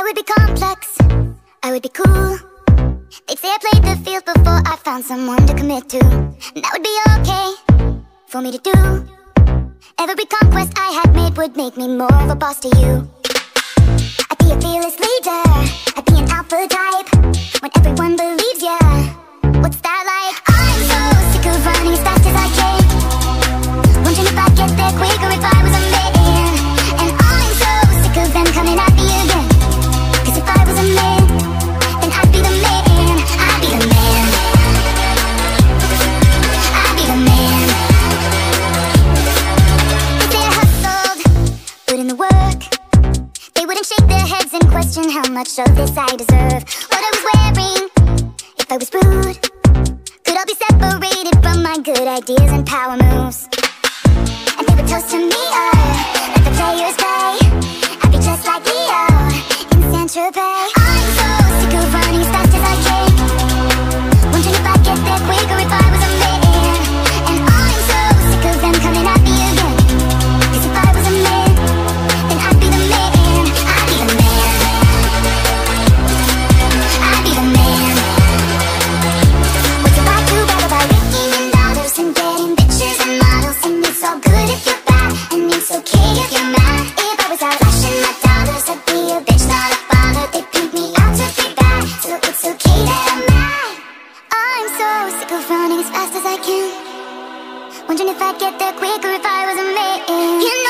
I would be complex, I would be cool. They'd say I played the field before I found someone to commit to. That would be okay for me to do. Every conquest I had made would make me more of a boss to you. I'd be a fearless leader, I'd be an alpha type much of this I deserve. What I was wearing, if I was rude Could all be separated from my good ideas and power moves. And they would toast to me, uh, let the players play. I'd be just like Leo in Saint-Tropez fast as I can. Wondering if I'd get there quicker if I was a man. You know